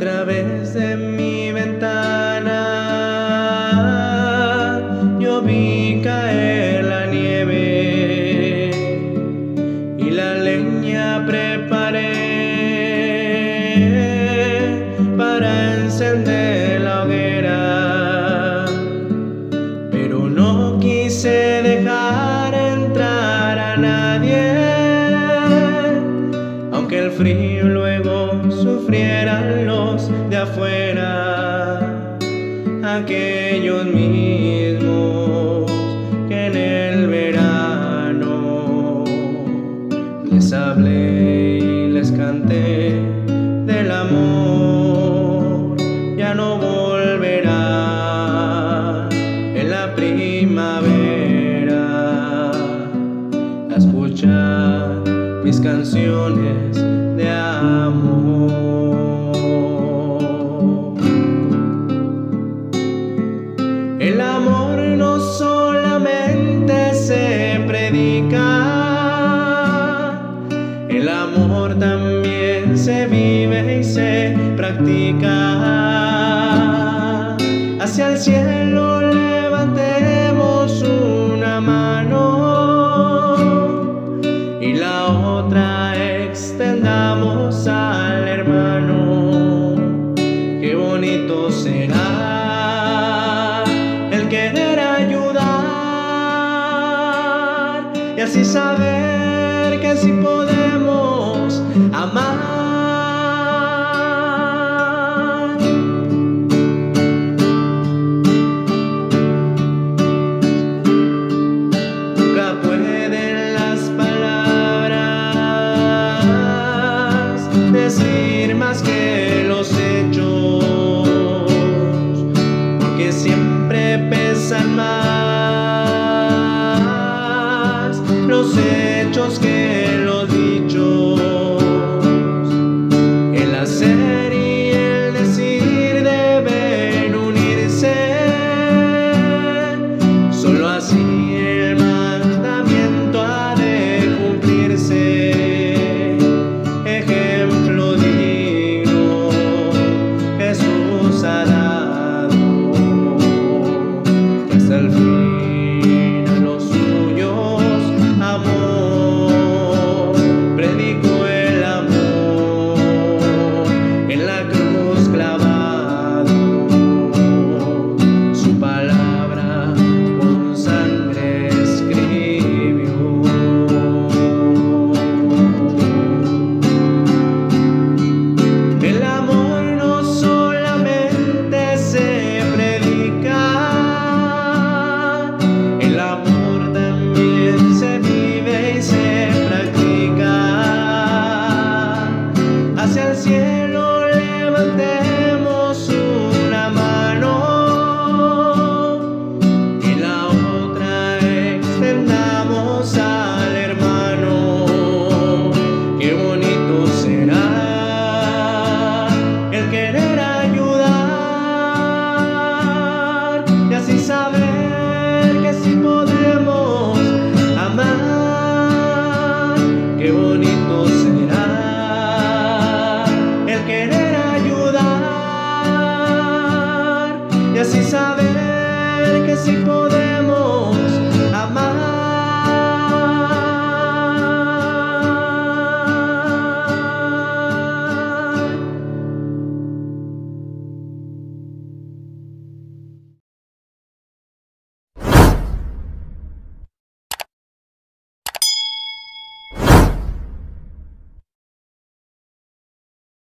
través de mi ventana. Yo vi caer la nieve y la leña preparé para encender la hoguera, pero no quise dejar entrar a nadie, aunque el frío luego sufrieran los de afuera, aquellos mismos que en el verano les hablé y les canté del amor, ya no volverá en la primavera. A escuchar mis canciones Hacia el cielo levantemos una mano y la otra extendamos al hermano. Qué bonito será el querer ayudar y así saber que sí podemos decir más que los hechos, porque siempre pesan más los hechos que que sí podemos